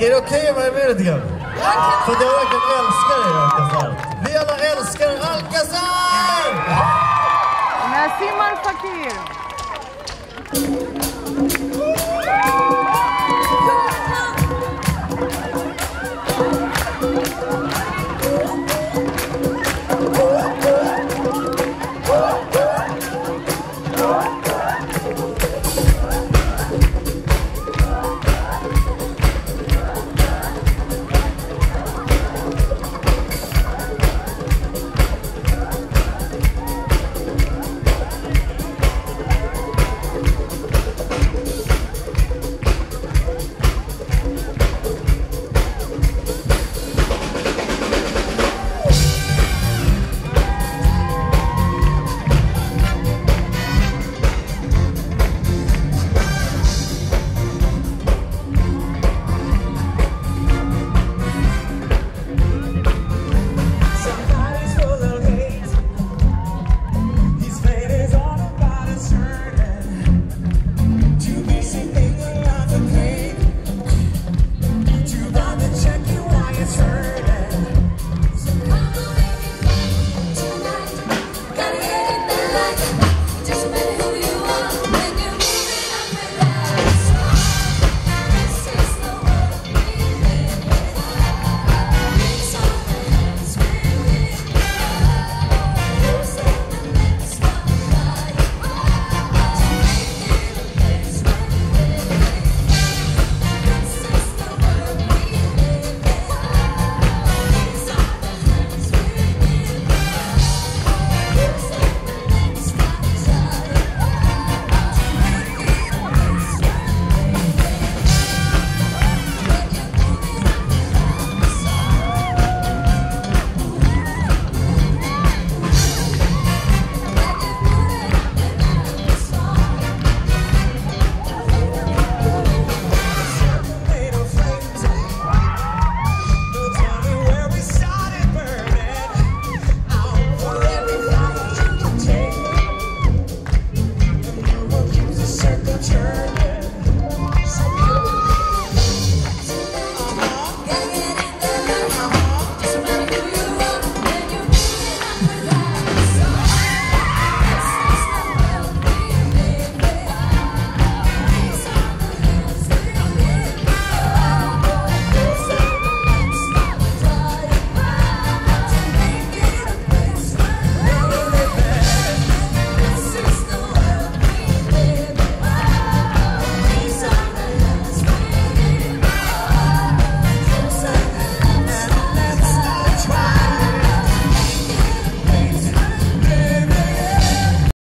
Är det okej att vara med lite grann? För jag verkligen älskar er Alcazar. Vi alla älskar Alcazar! Nassim Al Fakir.